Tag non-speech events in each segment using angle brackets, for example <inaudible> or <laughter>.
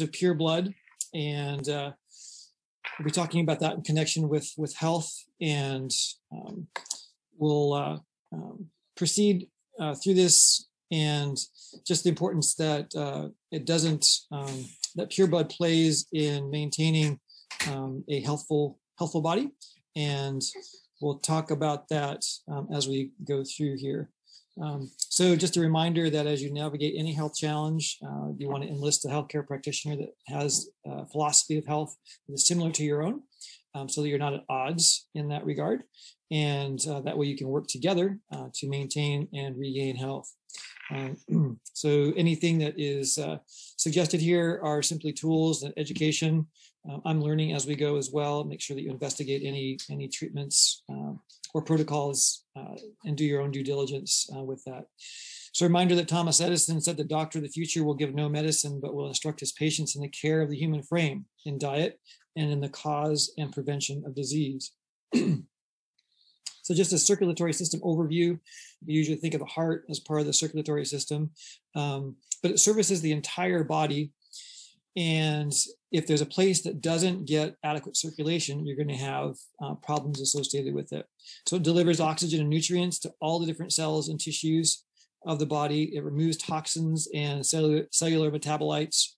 of pure blood, and uh, we'll be talking about that in connection with with health, and um, we'll uh, um, proceed uh, through this and just the importance that uh, it doesn't um, that pure blood plays in maintaining um, a healthful healthful body, and we'll talk about that um, as we go through here. Um, so just a reminder that as you navigate any health challenge, uh, you want to enlist a healthcare practitioner that has a philosophy of health that is similar to your own, um, so that you're not at odds in that regard. And uh, that way you can work together uh, to maintain and regain health. Um, <clears throat> so anything that is uh, suggested here are simply tools and education. Um, I'm learning as we go as well. Make sure that you investigate any any treatments um, or protocols uh, and do your own due diligence uh, with that. So a reminder that Thomas Edison said the doctor of the future will give no medicine, but will instruct his patients in the care of the human frame, in diet, and in the cause and prevention of disease. <clears throat> so just a circulatory system overview, we usually think of the heart as part of the circulatory system, um, but it services the entire body and if there's a place that doesn't get adequate circulation, you're going to have uh, problems associated with it. So it delivers oxygen and nutrients to all the different cells and tissues of the body. It removes toxins and cellular, cellular metabolites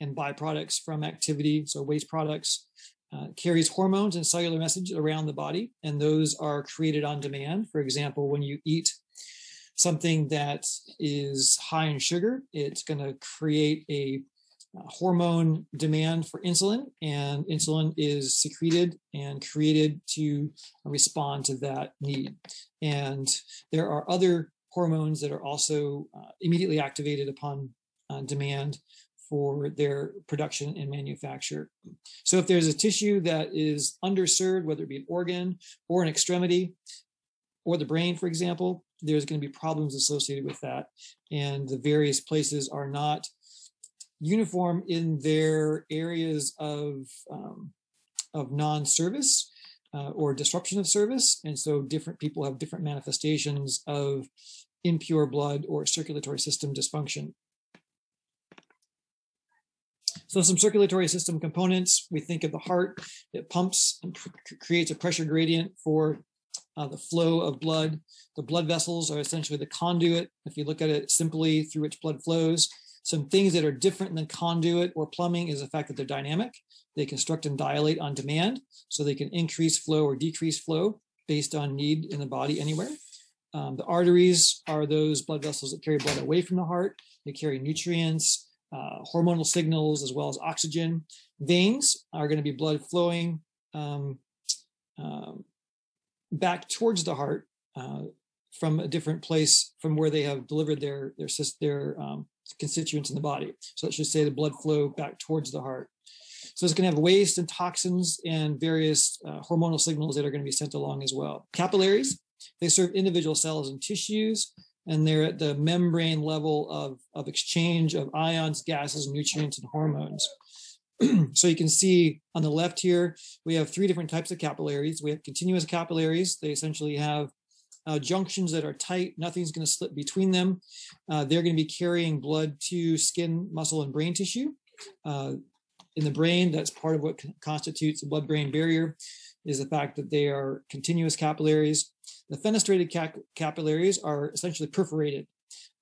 and byproducts from activity, so waste products. Uh, carries hormones and cellular messages around the body, and those are created on demand. For example, when you eat something that is high in sugar, it's going to create a hormone demand for insulin, and insulin is secreted and created to respond to that need. And there are other hormones that are also uh, immediately activated upon uh, demand for their production and manufacture. So if there's a tissue that is underserved, whether it be an organ or an extremity or the brain, for example, there's going to be problems associated with that. And the various places are not uniform in their areas of um, of non-service uh, or disruption of service, and so different people have different manifestations of impure blood or circulatory system dysfunction. So some circulatory system components, we think of the heart, it pumps and creates a pressure gradient for uh, the flow of blood. The blood vessels are essentially the conduit, if you look at it simply, through which blood flows. Some things that are different than conduit or plumbing is the fact that they're dynamic. They construct and dilate on demand, so they can increase flow or decrease flow based on need in the body anywhere. Um, the arteries are those blood vessels that carry blood away from the heart. They carry nutrients, uh, hormonal signals, as well as oxygen. Veins are going to be blood flowing um, um, back towards the heart uh, from a different place from where they have delivered their their their um, constituents in the body. So that should say the blood flow back towards the heart. So it's going to have waste and toxins and various uh, hormonal signals that are going to be sent along as well. Capillaries, they serve individual cells and tissues, and they're at the membrane level of, of exchange of ions, gases, nutrients, and hormones. <clears throat> so you can see on the left here, we have three different types of capillaries. We have continuous capillaries. They essentially have uh, junctions that are tight, nothing's going to slip between them. Uh, they're going to be carrying blood to skin, muscle, and brain tissue. Uh, in the brain, that's part of what constitutes the blood-brain barrier, is the fact that they are continuous capillaries. The fenestrated cap- capillaries are essentially perforated.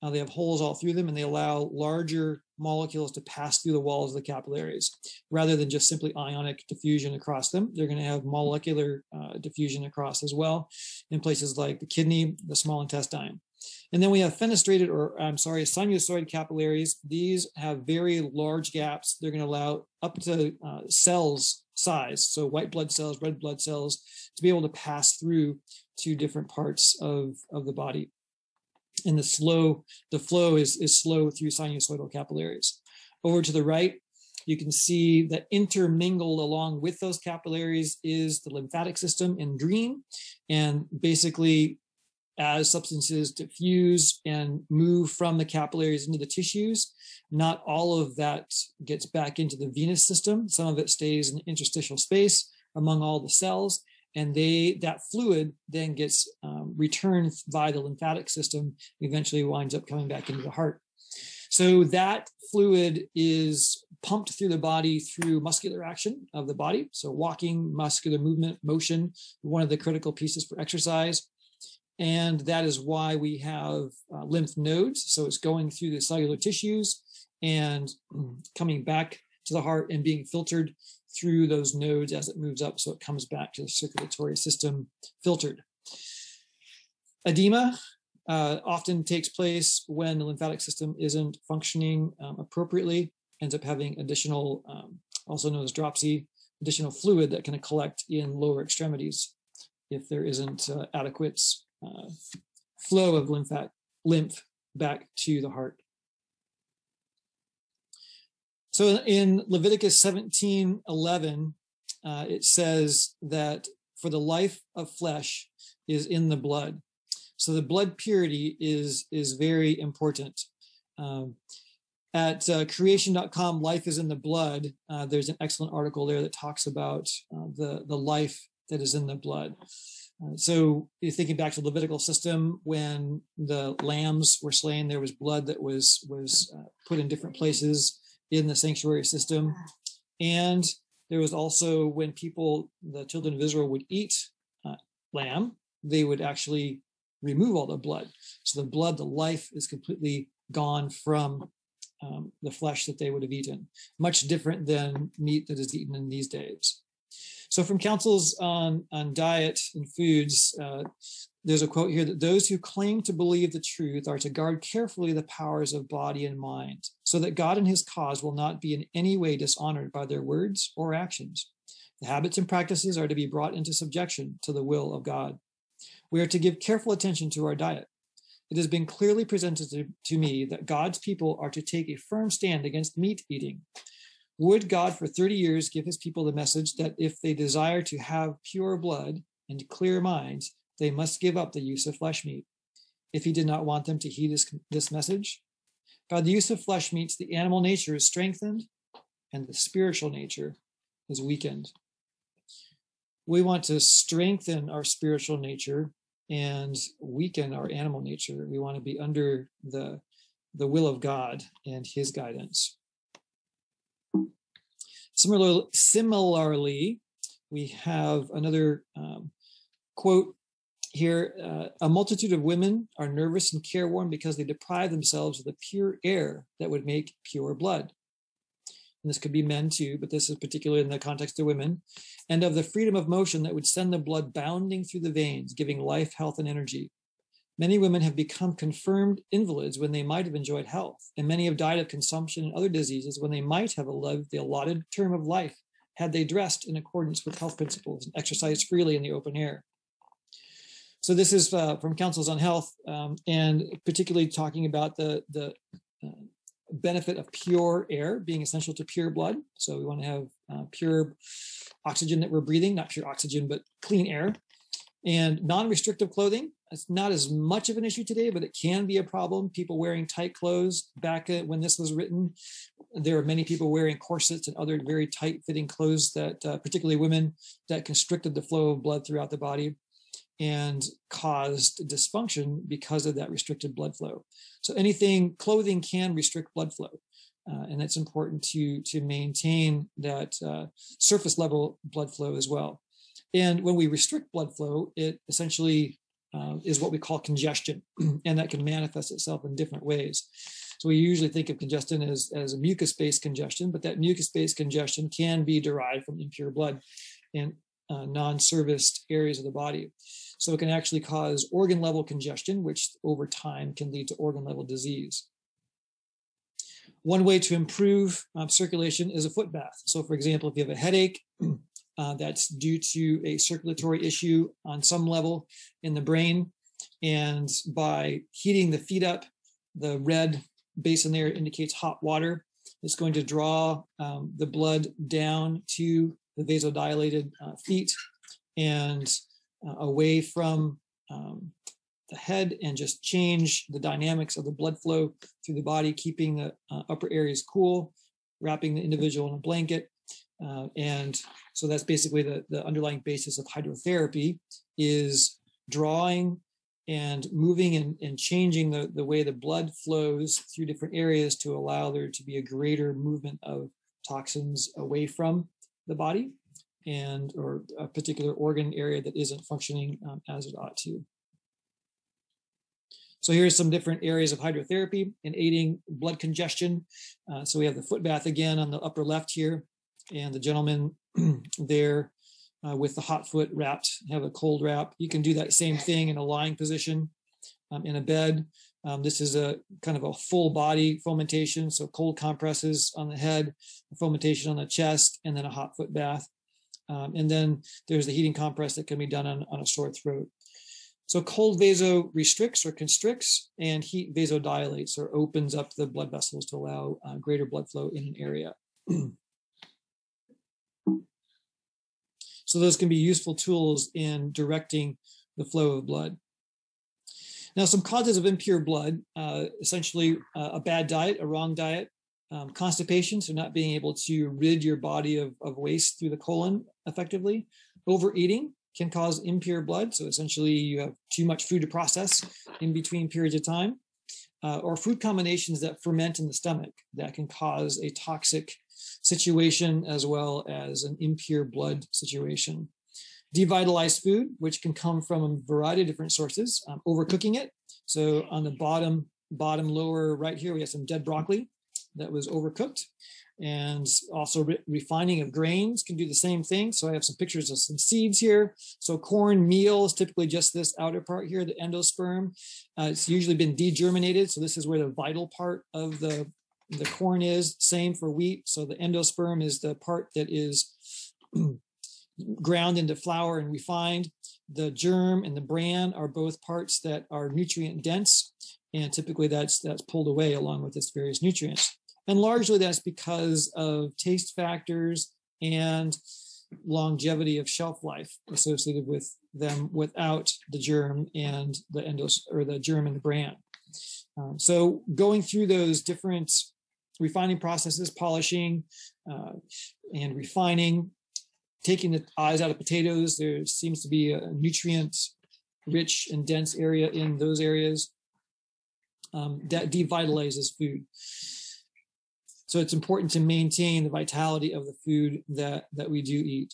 Uh, they have holes all through them and they allow larger molecules to pass through the walls of the capillaries rather than just simply ionic diffusion across them. They're going to have molecular uh, diffusion across as well in places like the kidney, the small intestine. And then we have fenestrated, or I'm sorry, sinusoid capillaries. These have very large gaps. They're going to allow up to uh, cells size, so white blood cells, red blood cells, to be able to pass through to different parts of, of the body and the slow, the flow is, is slow through sinusoidal capillaries. Over to the right, you can see that intermingled along with those capillaries is the lymphatic system in green. And basically, as substances diffuse and move from the capillaries into the tissues, not all of that gets back into the venous system. Some of it stays in interstitial space among all the cells and they that fluid then gets um, returned via the lymphatic system eventually winds up coming back into the heart so that fluid is pumped through the body through muscular action of the body. So walking, muscular movement, motion, one of the critical pieces for exercise. And that is why we have uh, lymph nodes. So it's going through the cellular tissues and coming back to the heart and being filtered through those nodes as it moves up. So it comes back to the circulatory system filtered. Edema uh, often takes place when the lymphatic system isn't functioning um, appropriately, ends up having additional, um, also known as dropsy, additional fluid that can collect in lower extremities if there isn't uh, adequate uh, flow of lymph back to the heart. So in Leviticus 17 11, uh, it says that for the life of flesh is in the blood. So the blood purity is, is very important. Um, at uh, creation.com, Life is in the Blood, uh, there's an excellent article there that talks about uh, the, the life that is in the blood. Uh, so you're thinking back to the Levitical system when the lambs were slain, there was blood that was was uh, put in different places in the sanctuary system, and there was also when people, the children of Israel, would eat uh, lamb, they would actually remove all the blood. So the blood, the life, is completely gone from um, the flesh that they would have eaten. Much different than meat that is eaten in these days. So, from Counsels on, on Diet and Foods, uh, there's a quote here that those who claim to believe the truth are to guard carefully the powers of body and mind, so that God and his cause will not be in any way dishonored by their words or actions. The habits and practices are to be brought into subjection to the will of God. We are to give careful attention to our diet. It has been clearly presented to, to me that God's people are to take a firm stand against meat eating would God for 30 years give his people the message that if they desire to have pure blood and clear minds, they must give up the use of flesh meat? If he did not want them to heed this, this message? By the use of flesh meats, the animal nature is strengthened and the spiritual nature is weakened. We want to strengthen our spiritual nature and weaken our animal nature. We want to be under the, the will of God and his guidance. Similar, similarly, we have another um, quote here uh, a multitude of women are nervous and careworn because they deprive themselves of the pure air that would make pure blood. And this could be men too, but this is particularly in the context of women, and of the freedom of motion that would send the blood bounding through the veins, giving life, health, and energy. Many women have become confirmed invalids when they might have enjoyed health, and many have died of consumption and other diseases when they might have lived the allotted term of life had they dressed in accordance with health principles and exercised freely in the open air. So this is uh, from Counsels on Health, um, and particularly talking about the the uh, benefit of pure air being essential to pure blood. So we want to have uh, pure oxygen that we're breathing, not pure oxygen, but clean air, and non-restrictive clothing it's not as much of an issue today, but it can be a problem. People wearing tight clothes. Back when this was written, there were many people wearing corsets and other very tight fitting clothes that, uh, particularly women, that constricted the flow of blood throughout the body and caused dysfunction because of that restricted blood flow. So anything, clothing can restrict blood flow. Uh, and it's important to to maintain that uh, surface level blood flow as well. And when we restrict blood flow, it essentially uh, is what we call congestion, <clears throat> and that can manifest itself in different ways. So we usually think of congestion as, as a mucus-based congestion, but that mucus-based congestion can be derived from impure blood in uh, non-serviced areas of the body. So it can actually cause organ level congestion, which over time can lead to organ level disease. One way to improve um, circulation is a foot bath. So for example, if you have a headache, <clears throat> uh, that's due to a circulatory issue on some level in the brain. And by heating the feet up, the red basin there indicates hot water. It's going to draw um, the blood down to the vasodilated uh, feet and uh, away from um, the head and just change the dynamics of the blood flow through the body, keeping the uh, upper areas cool, wrapping the individual in a blanket, uh, and so that's basically the, the underlying basis of hydrotherapy is drawing and moving and, and changing the, the way the blood flows through different areas to allow there to be a greater movement of toxins away from the body and or a particular organ area that isn't functioning um, as it ought to. So here's some different areas of hydrotherapy and aiding blood congestion. Uh, so we have the foot bath again on the upper left here, and the gentleman <clears throat> there uh, with the hot foot wrapped, have a cold wrap. You can do that same thing in a lying position um, in a bed. Um, this is a kind of a full body fomentation, so cold compresses on the head, fomentation on the chest, and then a hot foot bath. Um, and then there's the heating compress that can be done on, on a sore throat. So cold vaso restricts or constricts, and heat vasodilates or opens up the blood vessels to allow uh, greater blood flow in an area. <clears throat> so those can be useful tools in directing the flow of blood. Now, some causes of impure blood, uh, essentially uh, a bad diet, a wrong diet, um, constipation, so not being able to rid your body of, of waste through the colon effectively, overeating, can cause impure blood. So essentially, you have too much food to process in between periods of time, uh, or food combinations that ferment in the stomach that can cause a toxic situation as well as an impure blood situation. Devitalized food, which can come from a variety of different sources, um, overcooking it. So on the bottom, bottom lower right here, we have some dead broccoli that was overcooked and also re- refining of grains can do the same thing. So I have some pictures of some seeds here. So corn meal is typically just this outer part here, the endosperm. Uh, it's usually been degerminated. So this is where the vital part of the, the corn is. Same for wheat. So the endosperm is the part that is <clears throat> ground into flour and refined. The germ and the bran are both parts that are nutrient dense. And typically that's that's pulled away along with its various nutrients. And largely that's because of taste factors and longevity of shelf life associated with them without the germ and the endos or the germ and the bran. Um, so going through those different refining processes, polishing uh, and refining, taking the eyes out of potatoes, there seems to be a nutrient rich and dense area in those areas um, that devitalizes food. So it's important to maintain the vitality of the food that, that we do eat.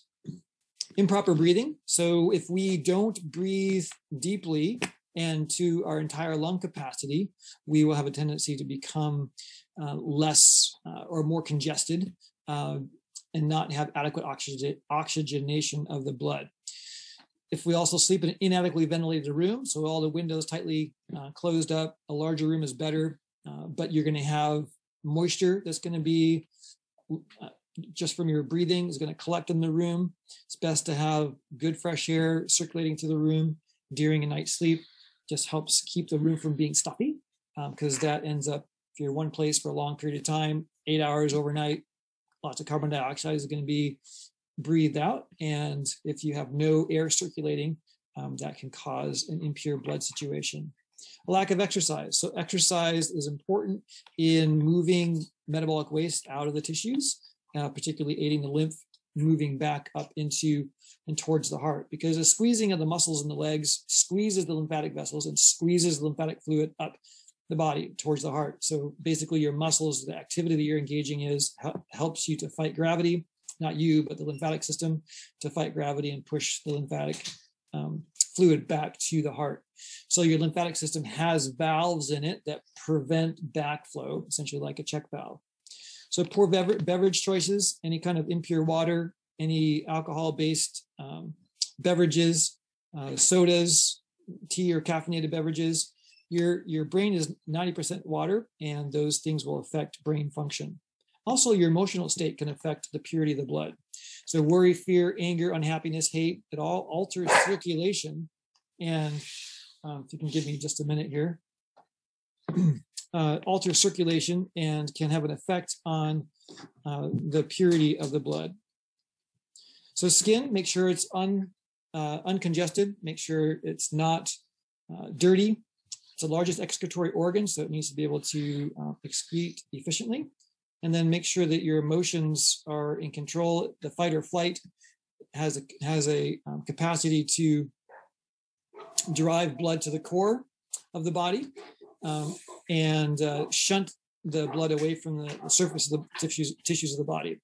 Improper breathing. So if we don't breathe deeply and to our entire lung capacity, we will have a tendency to become uh, less uh, or more congested uh, and not have adequate oxygen, oxygenation of the blood. If we also sleep in an inadequately ventilated room, so all the windows tightly uh, closed up, a larger room is better, uh, but you're going to have moisture that's going to be uh, just from your breathing is going to collect in the room. It's best to have good fresh air circulating through the room during a night's sleep. Just helps keep the room from being stuffy because um, that ends up if you're one place for a long period of time, eight hours overnight, lots of carbon dioxide is going to be breathed out. And if you have no air circulating, um, that can cause an impure blood situation a lack of exercise. So exercise is important in moving metabolic waste out of the tissues, uh, particularly aiding the lymph moving back up into and towards the heart because a squeezing of the muscles in the legs squeezes the lymphatic vessels and squeezes lymphatic fluid up the body towards the heart. So basically your muscles, the activity that you're engaging is helps you to fight gravity, not you, but the lymphatic system to fight gravity and push the lymphatic um, fluid back to the heart. So your lymphatic system has valves in it that prevent backflow, essentially like a check valve. So poor beverage choices, any kind of impure water, any alcohol-based um, beverages, uh, sodas, tea or caffeinated beverages. Your, your brain is 90% water, and those things will affect brain function. Also, your emotional state can affect the purity of the blood. So worry, fear, anger, unhappiness, hate, it all alters circulation. And um, if you can give me just a minute here, <clears throat> uh, alters circulation and can have an effect on uh, the purity of the blood. So skin, make sure it's un, uh, uncongested, make sure it's not uh, dirty. It's the largest excretory organ, so it needs to be able to uh, excrete efficiently and then make sure that your emotions are in control. The fight or flight has a has a um, capacity to drive blood to the core of the body um, and uh, shunt the blood away from the surface of the tissues, tissues of the body.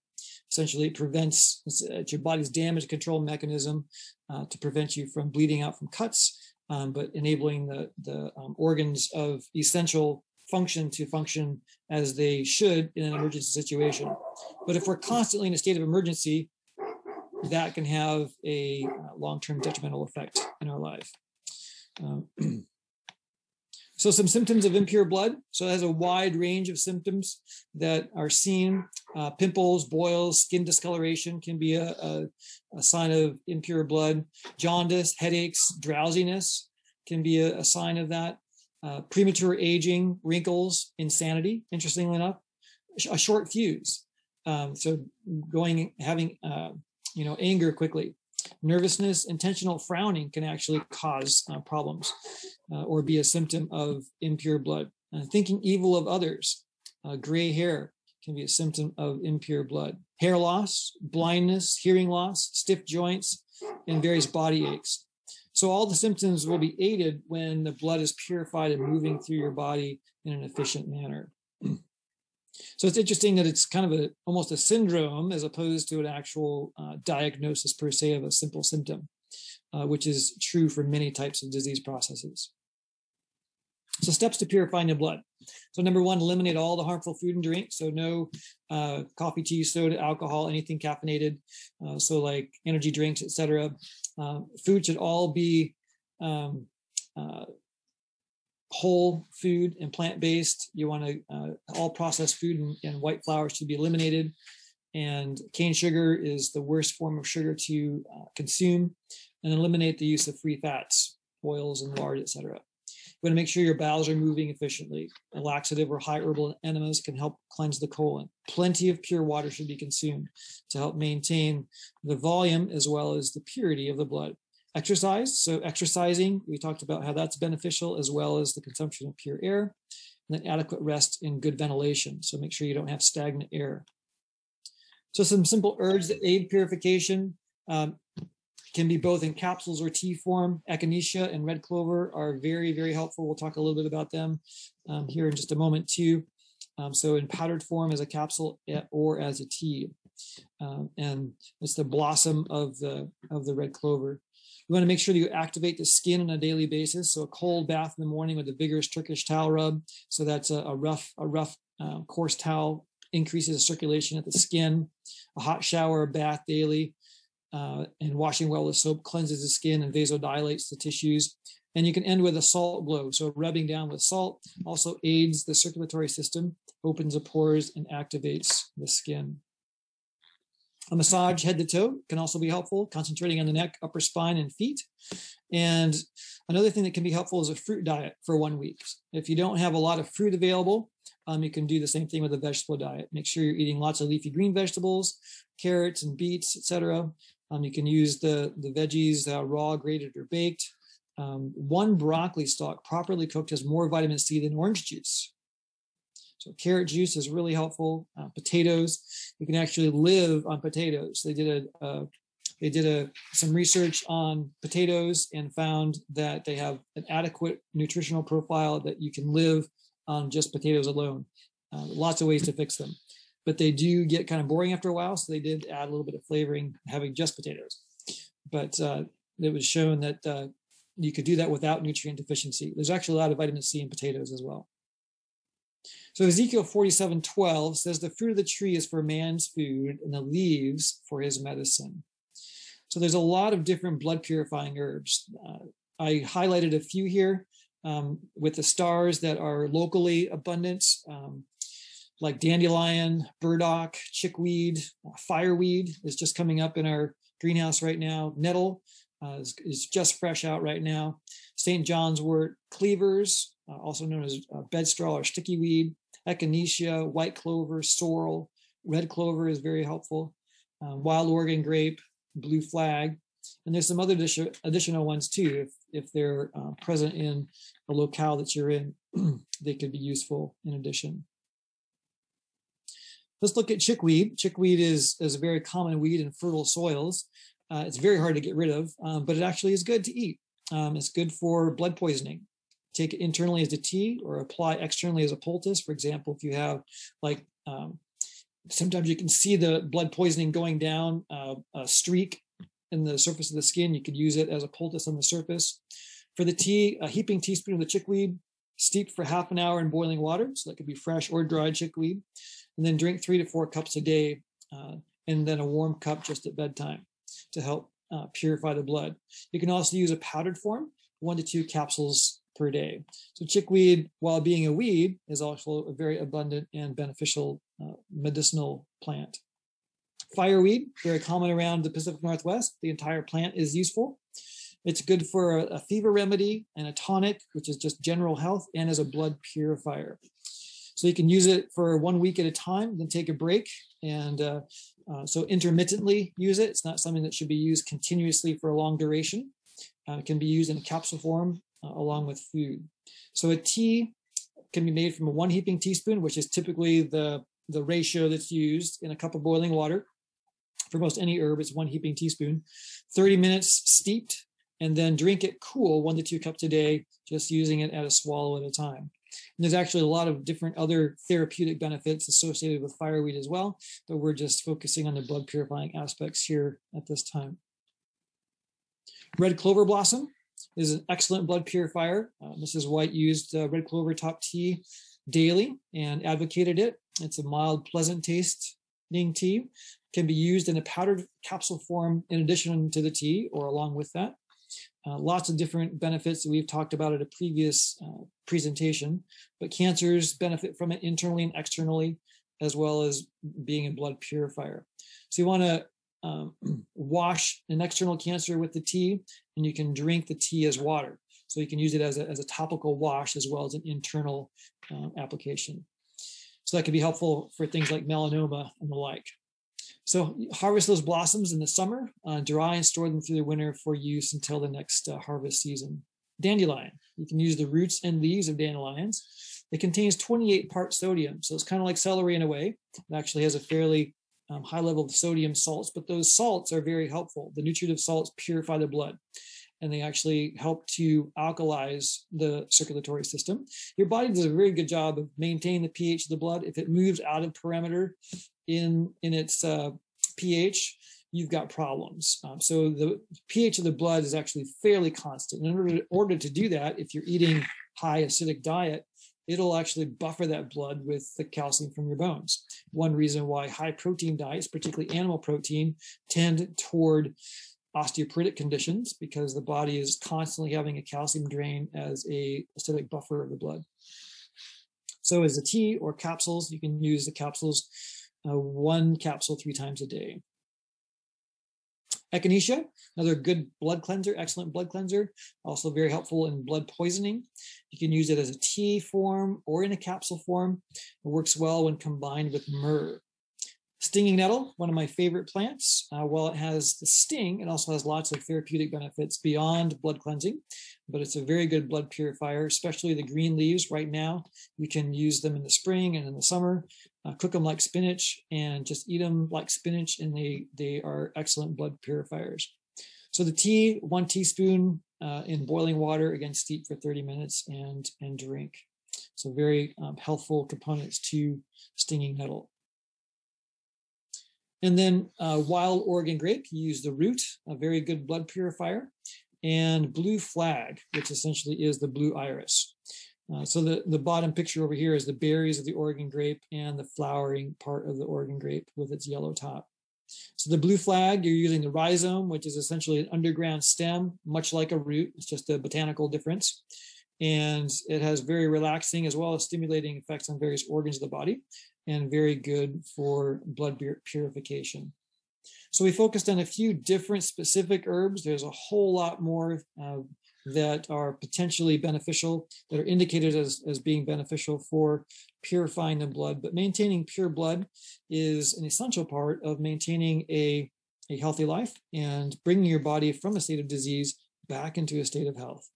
Essentially, it prevents it's your body's damage control mechanism uh, to prevent you from bleeding out from cuts, um, but enabling the, the um, organs of essential function to function as they should in an emergency situation. But if we're constantly in a state of emergency, that can have a uh, long-term detrimental effect in our life. Um, <clears throat> so some symptoms of impure blood. So it has a wide range of symptoms that are seen. Uh, pimples, boils, skin discoloration can be a, a, a, sign of impure blood. Jaundice, headaches, drowsiness can be a, a sign of that. Uh, premature aging, wrinkles, insanity, interestingly enough, a short fuse. Um, so going, having, uh, you know, anger quickly, nervousness, intentional frowning can actually cause uh, problems uh, or be a symptom of impure blood. Uh, thinking evil of others, uh, gray hair can be a symptom of impure blood. Hair loss, blindness, hearing loss, stiff joints, and various body aches. So all the symptoms will be aided when the blood is purified and moving through your body in an efficient manner. <clears throat> So it's interesting that it's kind of a almost a syndrome as opposed to an actual uh, diagnosis per se of a simple symptom, uh, which is true for many types of disease processes. So steps to purifying the blood. So number one, eliminate all the harmful food and drink. So no uh, coffee, tea, soda, alcohol, anything caffeinated. Uh, so like energy drinks, etc. Uh, food should all be um, uh, whole food and plant-based. You want to uh, all processed food and, and, white flour should be eliminated. And cane sugar is the worst form of sugar to uh, consume. And eliminate the use of free fats, oils, and lard, etc. You want to make sure your bowels are moving efficiently. A laxative or high herbal enemas can help cleanse the colon. Plenty of pure water should be consumed to help maintain the volume as well as the purity of the blood. Exercise, so exercising, we talked about how that's beneficial as well as the consumption of pure air. And then adequate rest and good ventilation. So make sure you don't have stagnant air. So some simple herbs that aid purification. Um, can be both in capsules or tea form. Echinacea and red clover are very, very helpful. We'll talk a little bit about them um, here in just a moment too. Um, so in powdered form as a capsule or as a tea. Um, and it's the blossom of the of the red clover. You want to make sure that you activate the skin on a daily basis. So a cold bath in the morning with a vigorous Turkish towel rub. So that's a, a rough, a rough, uh, coarse towel increases the circulation at the skin. A hot shower or bath daily uh, and washing well with soap cleanses the skin and vasodilates the tissues. And you can end with a salt glow. So rubbing down with salt also aids the circulatory system, opens the pores, and activates the skin. A massage head to toe can also be helpful, concentrating on the neck, upper spine, and feet. And another thing that can be helpful is a fruit diet for one week. If you don't have a lot of fruit available, um, you can do the same thing with a vegetable diet. Make sure you're eating lots of leafy green vegetables, carrots and beets, etc. Um, you can use the, the veggies uh, raw, grated, or baked. Um, one broccoli stalk properly cooked has more vitamin C than orange juice. So carrot juice is really helpful. Uh, potatoes, you can actually live on potatoes. They did a uh, they did a some research on potatoes and found that they have an adequate nutritional profile that you can live on just potatoes alone. Uh, lots of ways to fix them but they do get kind of boring after a while. So they did add a little bit of flavoring having just potatoes. But uh, it was shown that uh, you could do that without nutrient deficiency. There's actually a lot of vitamin C in potatoes as well. So Ezekiel 47 12 says, The fruit of the tree is for man's food, and the leaves for his medicine. So there's a lot of different blood purifying herbs. Uh, I highlighted a few here um, with the stars that are locally abundant. Um, like dandelion, burdock, chickweed, uh, fireweed is just coming up in our greenhouse right now. Nettle uh, is, is, just fresh out right now. St. John's wort, cleavers, uh, also known as uh, bedstraw or sticky weed, echinacea, white clover, sorrel, red clover is very helpful. Uh, wild Oregon grape, blue flag, and there's some other additional ones too. If if they're uh, present in a locale that you're in, <clears throat> they could be useful in addition. Let's look at chickweed. Chickweed is, is a very common weed in fertile soils. Uh, it's very hard to get rid of, um, but it actually is good to eat. Um, it's good for blood poisoning. Take it internally as a tea or apply externally as a poultice. For example, if you have like um, sometimes you can see the blood poisoning going down uh, a streak in the surface of the skin. You could use it as a poultice on the surface. For the tea, a heaping teaspoon of the chickweed, steep for half an hour in boiling water. So that could be fresh or dried chickweed. And then drink three to four cups a day. Uh, and then a warm cup just at bedtime to help uh, purify the blood. You can also use a powdered form, one to two capsules per day. So chickweed, while being a weed, is also a very abundant and beneficial uh, medicinal plant. Fireweed, very common around the Pacific Northwest. The entire plant is useful. It's good for a, a fever remedy and a tonic, which is just general health, and as a blood purifier. So you can use it for one week at a time, then take a break. And uh, uh, so intermittently use it. It's not something that should be used continuously for a long duration. Uh, it can be used in capsule form uh, along with food. So a tea can be made from a one heaping teaspoon, which is typically the, the ratio that's used in a cup of boiling water. For most any herb, it's one heaping teaspoon. 30 minutes steeped, and then drink it cool, one to two cups a day, just using it at a swallow at a time. And there's actually a lot of different other therapeutic benefits associated with fireweed as well, but we're just focusing on the blood purifying aspects here at this time. Red clover blossom is an excellent blood purifier. Uh, Mrs. White used uh, red clover top tea daily and advocated it. It's a mild, pleasant tasting tea. Can be used in a powdered capsule form in addition to the tea or along with that. Uh, lots of different benefits that we've talked about at a previous uh, presentation, but cancers benefit from it internally and externally, as well as being a blood purifier. So you want to um, wash an external cancer with the tea, and you can drink the tea as water. So you can use it as a, as a topical wash as well as an internal um, application. So that could be helpful for things like melanoma and the like. So harvest those blossoms in the summer, uh, dry and store them through the winter for use until the next uh, harvest season. Dandelion, you can use the roots and leaves of dandelions. It contains 28 parts sodium, so it's kind of like celery in a way. It actually has a fairly um, high level of sodium salts, but those salts are very helpful. The nutritive salts purify the blood and they actually help to alkalize the circulatory system. Your body does a very good job of maintaining the pH of the blood. If it moves out of parameter in, in its uh, pH, you've got problems. Um, so the pH of the blood is actually fairly constant. In order, order to do that, if you're eating high acidic diet, it'll actually buffer that blood with the calcium from your bones. One reason why high protein diets, particularly animal protein, tend toward osteoporotic conditions because the body is constantly having a calcium drain as a acidic buffer of the blood. So as a tea or capsules, you can use the capsules, uh, one capsule three times a day. Echinacea, another good blood cleanser, excellent blood cleanser, also very helpful in blood poisoning. You can use it as a tea form or in a capsule form. It works well when combined with myrrh. Stinging nettle, one of my favorite plants. Uh, while it has the sting, it also has lots of therapeutic benefits beyond blood cleansing, but it's a very good blood purifier, especially the green leaves right now. You can use them in the spring and in the summer, uh, cook them like spinach and just eat them like spinach, and they, they are excellent blood purifiers. So the tea, one teaspoon uh, in boiling water, again, steep for 30 minutes and, and drink. So very um, healthful components to stinging nettle. And then uh, wild Oregon grape, you use the root, a very good blood purifier, and blue flag, which essentially is the blue iris. Uh, so the, the bottom picture over here is the berries of the Oregon grape and the flowering part of the Oregon grape with its yellow top. So the blue flag, you're using the rhizome, which is essentially an underground stem, much like a root. It's just a botanical difference. And it has very relaxing as well as stimulating effects on various organs of the body and very good for blood purification. So we focused on a few different specific herbs. There's a whole lot more uh, that are potentially beneficial, that are indicated as, as being beneficial for purifying the blood. But maintaining pure blood is an essential part of maintaining a, a healthy life and bringing your body from a state of disease back into a state of health.